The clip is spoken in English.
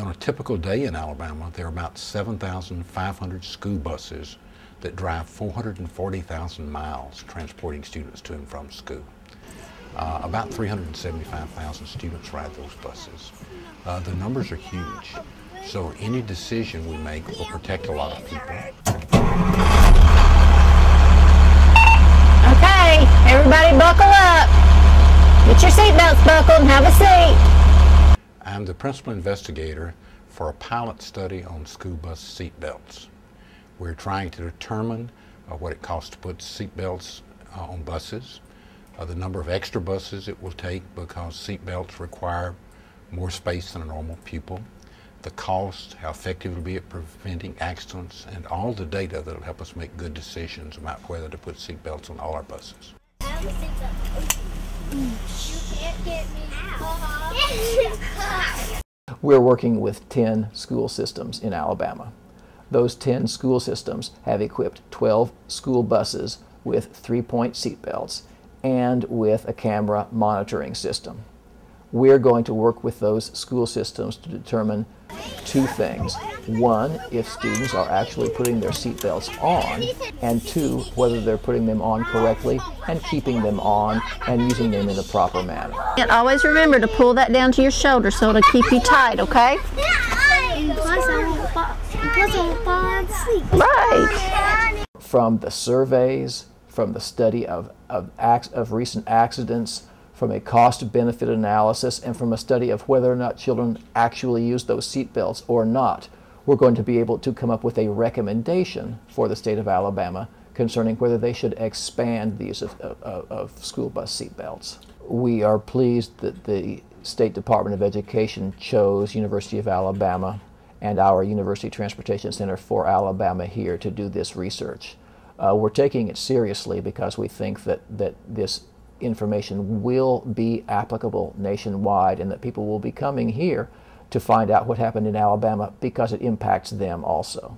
on a typical day in Alabama, there are about 7,500 school buses that drive 440,000 miles transporting students to and from school. Uh, about 375,000 students ride those buses. Uh, the numbers are huge, so any decision we make will protect a lot of people. Okay, everybody buckle up. Get your seatbelts buckled and have a seat. I'm the principal investigator for a pilot study on school bus seatbelts. We're trying to determine uh, what it costs to put seatbelts uh, on buses, uh, the number of extra buses it will take because seatbelts require more space than a normal pupil, the cost, how effective it will be at preventing accidents, and all the data that will help us make good decisions about whether to put seatbelts on all our buses. We're working with 10 school systems in Alabama. Those 10 school systems have equipped 12 school buses with three-point seatbelts and with a camera monitoring system. We're going to work with those school systems to determine two things. One, if students are actually putting their seatbelts on, and two, whether they're putting them on correctly and keeping them on and using them in the proper manner. And always remember to pull that down to your shoulder so it'll keep you tight, okay? Right. From the surveys, from the study of, of, of recent accidents, from a cost benefit analysis, and from a study of whether or not children actually use those seat belts or not, we're going to be able to come up with a recommendation for the state of Alabama concerning whether they should expand the use of, of, of school bus seat belts. We are pleased that the State Department of Education chose University of Alabama and our University Transportation Center for Alabama here to do this research. Uh, we're taking it seriously because we think that, that this information will be applicable nationwide and that people will be coming here to find out what happened in Alabama because it impacts them also.